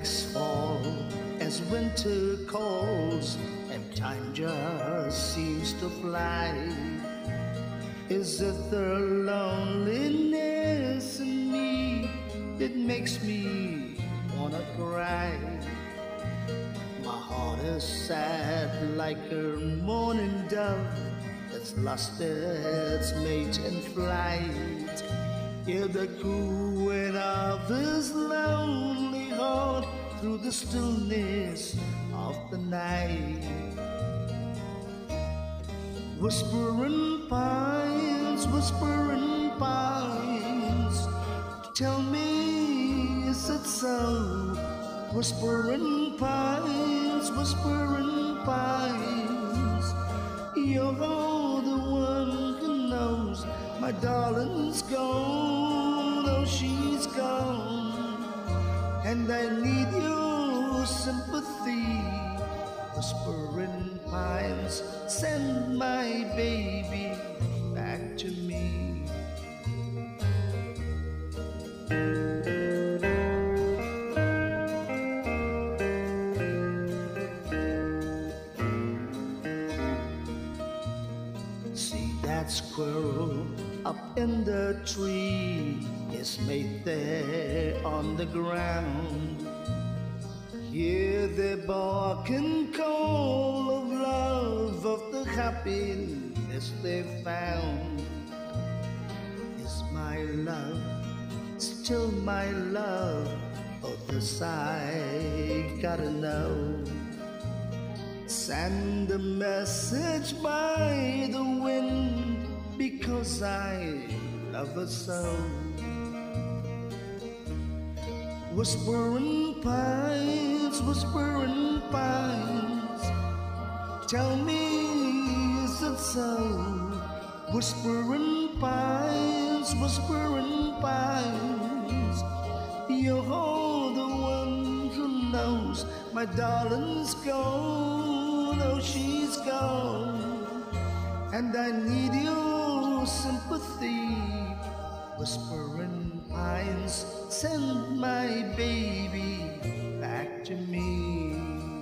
next fall as winter calls and time just seems to fly. Is it the loneliness in me that makes me wanna cry? My heart is sad like a morning dove that's lost its mate in flight. Hear the cooing of his lonely through the stillness of the night. Whispering pines, whispering pines, tell me, is it so? Whispering pines, whispering pines, you're all the one who knows my darling's gone, oh, she's gone, and I need your sympathy. Whispering pines, send my baby back to me. See that squirrel up in the tree is made there on the ground. Hear the bark and call of love of the happiness they found. Is my love still my love? Oh, this I gotta know. Send a message by the wind because I love her so. Whispering whispering pines, tell me is it so? Whispering pines, whispering pines, you're the one who knows my darling's gone, oh she's gone, and I need your send my baby back to me.